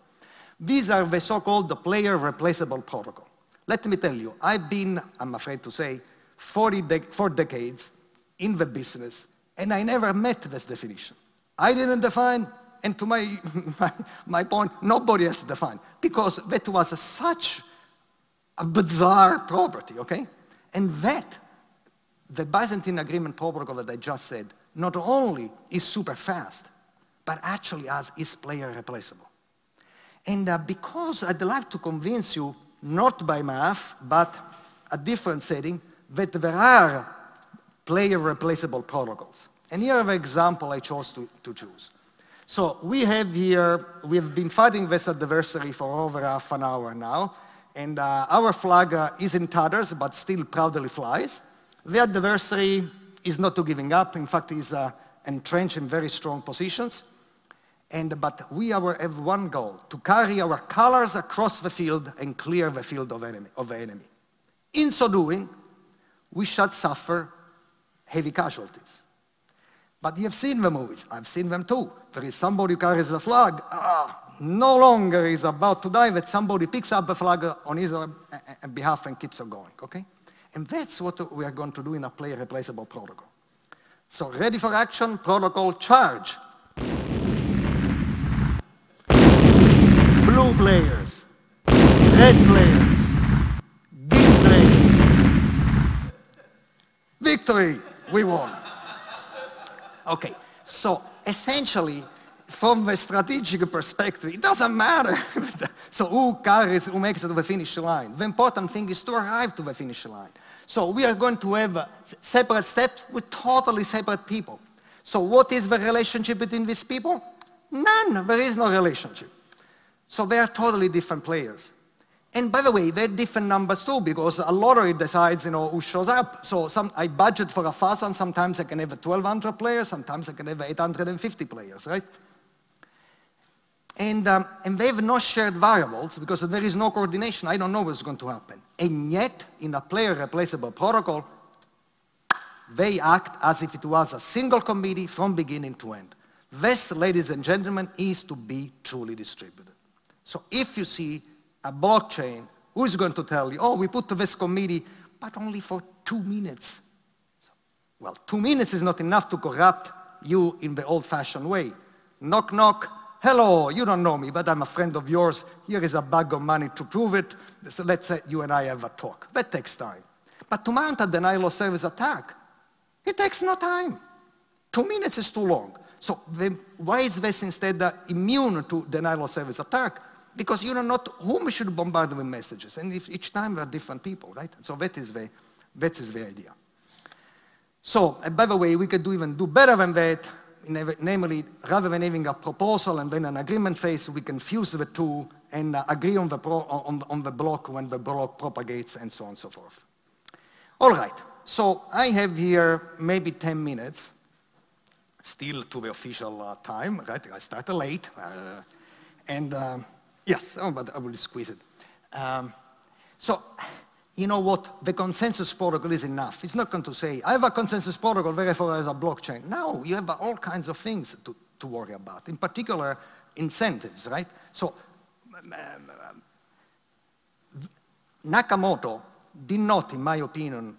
These are the so-called player replaceable protocol. Let me tell you, I've been, I'm afraid to say, 40 de four decades in the business, and I never met this definition. I didn't define, and to my, my, my point, nobody else defined, because that was a, such a bizarre property, okay? And that the Byzantine Agreement Protocol that I just said not only is super fast, but actually as is player replaceable. And uh, because I'd like to convince you, not by math, but a different setting, that there are player replaceable protocols. And here are the example I chose to, to choose. So we have here, we have been fighting this adversary for over half an hour now, and uh, our flag uh, is in tatters, but still proudly flies. The adversary is not to giving up. In fact, he's uh, entrenched in very strong positions. And, but we have one goal, to carry our colors across the field and clear the field of, enemy, of the enemy. In so doing, we shall suffer heavy casualties. But you've seen the movies. I've seen them too. There is somebody who carries the flag. Ah, no longer is about to die that somebody picks up the flag on his uh, behalf and keeps on going, okay? And that's what we are going to do in a player replaceable protocol. So ready for action, protocol charge. Blue players, red players, green players. Victory, we won. Okay, so essentially, from a strategic perspective, it doesn't matter. so who carries, who makes it to the finish line. The important thing is to arrive to the finish line. So we are going to have uh, separate steps with totally separate people. So what is the relationship between these people? None. There is no relationship. So they are totally different players. And by the way, they're different numbers too, because a lottery decides, you know, who shows up. So some, I budget for a thousand, sometimes I can have 1,200 players, sometimes I can have 850 players, right? And, um, and they have no shared variables because there is no coordination. I don't know what's going to happen. And yet, in a player replaceable protocol, they act as if it was a single committee from beginning to end. This, ladies and gentlemen, is to be truly distributed. So if you see a blockchain, who is going to tell you, oh, we put this committee, but only for two minutes? So, well, two minutes is not enough to corrupt you in the old-fashioned way. Knock, knock, hello, you don't know me, but I'm a friend of yours. Here is a bag of money to prove it. So let's say you and I have a talk. That takes time. But to mount a denial of service attack, it takes no time. Two minutes is too long. So the, why is this instead immune to denial of service attack? Because you know not whom we should bombard with messages. And if each time there are different people, right? So that is the, that is the idea. So, by the way, we could do even do better than that namely, rather than having a proposal and then an agreement phase, we can fuse the two and uh, agree on the, on, on the block when the block propagates and so on and so forth. All right, so I have here maybe 10 minutes, still to the official uh, time, right? I started late, uh, and uh, yes, oh, but I will squeeze it. Um, so you know what, the consensus protocol is enough. It's not going to say, I have a consensus protocol, therefore as a blockchain. No, you have all kinds of things to, to worry about, in particular incentives, right? So um, um, Nakamoto did not, in my opinion,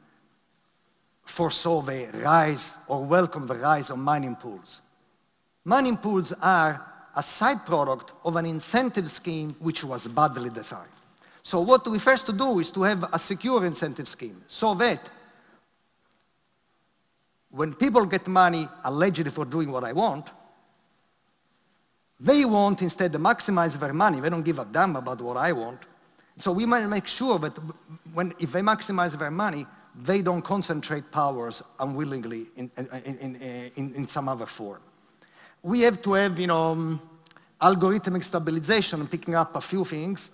foresaw the rise or welcome the rise of mining pools. Mining pools are a side product of an incentive scheme which was badly designed. So what we first do is to have a secure incentive scheme so that when people get money allegedly for doing what I want, they want instead to maximize their money. They don't give a damn about what I want. So we might make sure that when, if they maximize their money, they don't concentrate powers unwillingly in, in, in, in, in some other form. We have to have, you know, um, algorithmic stabilization, picking up a few things.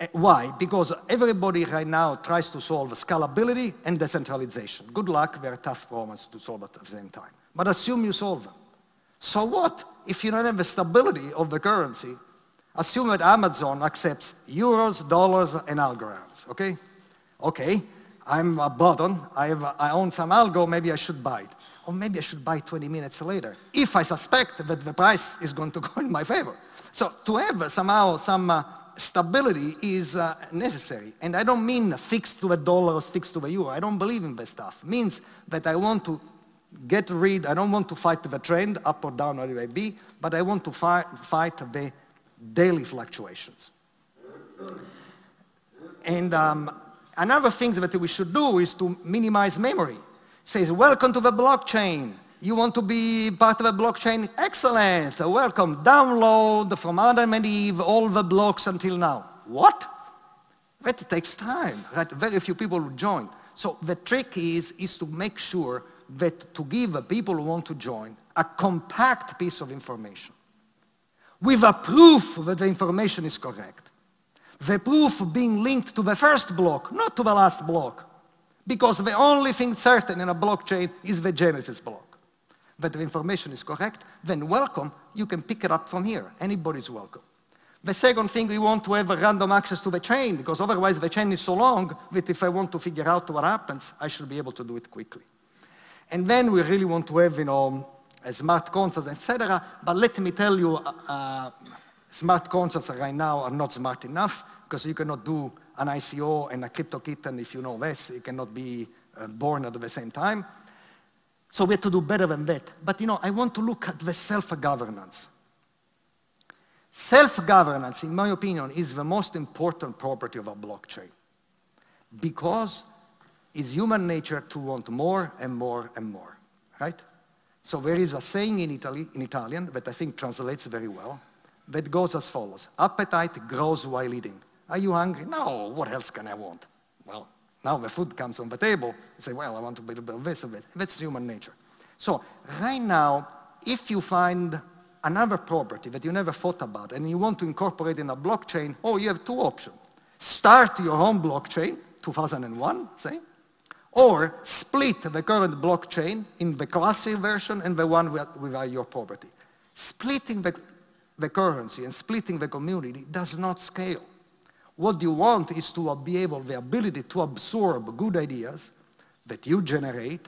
Uh, why? Because everybody right now tries to solve scalability and decentralization. Good luck, they're tough problems to solve at the same time. But assume you solve them. So what if you don't have the stability of the currency? Assume that Amazon accepts euros, dollars, and algorithms, okay? Okay, I'm a button, I, have, I own some algo, maybe I should buy it. Or maybe I should buy 20 minutes later, if I suspect that the price is going to go in my favor. So to have somehow some uh, stability is uh, necessary. And I don't mean fixed to the dollar or fixed to the euro. I don't believe in this stuff. It means that I want to get rid, I don't want to fight the trend, up or down, or it be, but I want to fight, fight the daily fluctuations. And um, another thing that we should do is to minimize memory. Says, welcome to the blockchain. You want to be part of a blockchain? Excellent, welcome. Download from Adam and Eve all the blocks until now. What? That takes time, right? Very few people will join. So the trick is, is to make sure that to give the people who want to join a compact piece of information with a proof that the information is correct. The proof being linked to the first block, not to the last block. Because the only thing certain in a blockchain is the genesis block. That the information is correct, then welcome, you can pick it up from here. Anybody's welcome. The second thing, we want to have random access to the chain, because otherwise the chain is so long that if I want to figure out what happens, I should be able to do it quickly. And then we really want to have, you know, smart contracts, etc. But let me tell you, uh, uh, smart contracts right now are not smart enough because you cannot do an ICO and a crypto kitten if you know this. It cannot be uh, born at the same time. So we have to do better than that. But you know, I want to look at the self-governance. Self-governance, in my opinion, is the most important property of a blockchain because it's human nature to want more and more and more, right? So there is a saying in, Italy, in Italian that I think translates very well that goes as follows. Appetite grows while eating. Are you hungry? No, what else can I want? Well, now the food comes on the table. You say, well, I want a bit of this, of it. That's human nature. So right now, if you find another property that you never thought about and you want to incorporate in a blockchain, oh, you have two options. Start your own blockchain, 2001, say, or split the current blockchain in the classic version and the one with, with your property. Splitting the, the currency and splitting the community does not scale. What you want is to be able, the ability to absorb good ideas that you generate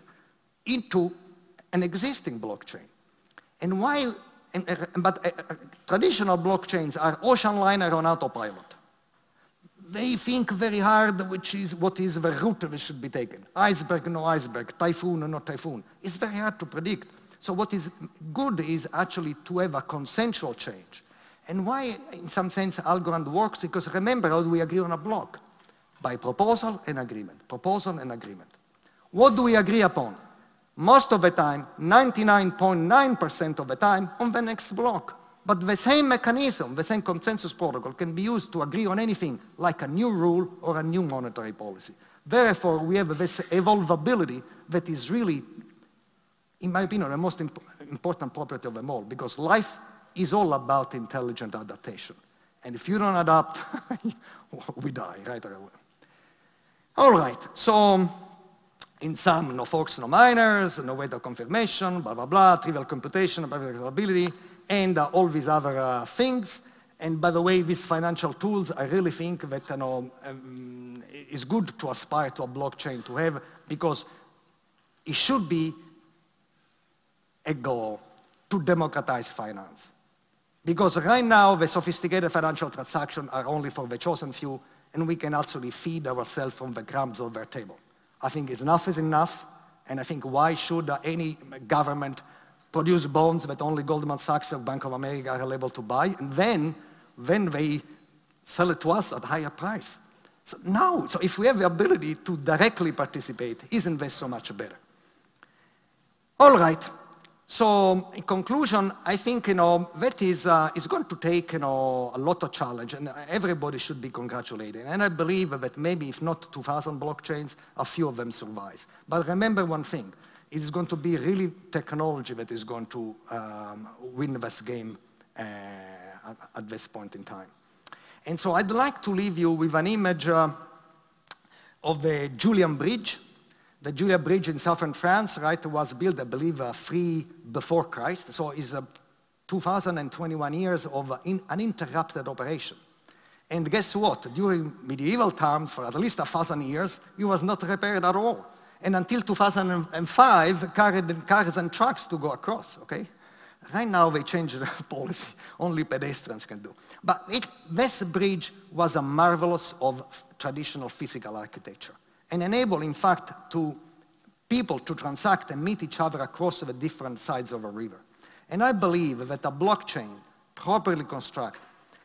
into an existing blockchain. And while, and, but uh, uh, traditional blockchains are ocean liner on autopilot they think very hard which is what is the route that should be taken. Iceberg, no iceberg, typhoon no typhoon. It's very hard to predict. So what is good is actually to have a consensual change. And why, in some sense, Algorand works? Because remember how we agree on a block? By proposal and agreement. Proposal and agreement. What do we agree upon? Most of the time, 99.9% .9 of the time, on the next block. But the same mechanism, the same consensus protocol can be used to agree on anything like a new rule or a new monetary policy. Therefore, we have this evolvability that is really, in my opinion, the most imp important property of them all because life is all about intelligent adaptation. And if you don't adapt, we die right away. All right, so in some, no forks, no miners, no weight of confirmation, blah, blah, blah, trivial computation, availability, and uh, all these other uh, things. And by the way, these financial tools, I really think that you know, um, is good to aspire to a blockchain to have because it should be a goal to democratize finance. Because right now, the sophisticated financial transactions are only for the chosen few, and we can actually feed ourselves from the crumbs of their table. I think enough is enough, and I think why should any government produce bonds that only Goldman Sachs or Bank of America are able to buy, and then, then they sell it to us at a higher price. So now, so if we have the ability to directly participate, isn't this so much better? All right, So in conclusion, I think you know that is uh, is going to take you know a lot of challenge, and everybody should be congratulated. And I believe that maybe if not 2,000 blockchains, a few of them survive. But remember one thing: it is going to be really technology that is going to um, win this game uh, at this point in time. And so I'd like to leave you with an image uh, of the Julian Bridge the Julia Bridge in southern France, right, was built, I believe, uh, three before Christ. So it's uh, 2021 years of in, uninterrupted operation. And guess what? During medieval times, for at least a thousand years, it was not repaired at all. And until 2005, cars and trucks to go across, okay? Right now, they changed the policy. Only pedestrians can do. But it, this bridge was a marvelous of traditional physical architecture and enable, in fact, to people to transact and meet each other across the different sides of a river. And I believe that a blockchain, properly constructed,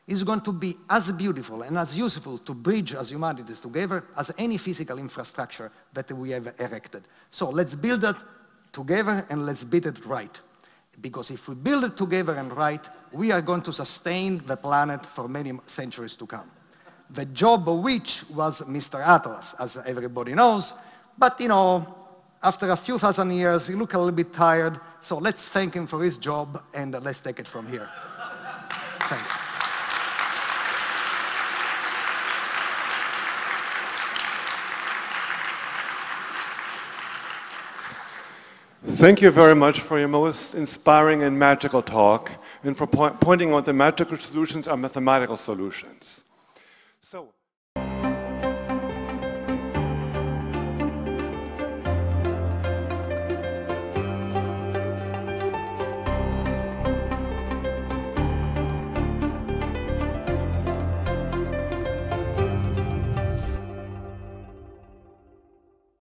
is going to be as beautiful and as useful to bridge as humanity together as any physical infrastructure that we have erected. So let's build it together and let's build it right. Because if we build it together and right, we are going to sustain the planet for many centuries to come the job of which was Mr. Atlas, as everybody knows. But, you know, after a few thousand years, he looked a little bit tired, so let's thank him for his job and let's take it from here. Thanks. Thank you very much for your most inspiring and magical talk and for po pointing out the magical solutions are mathematical solutions.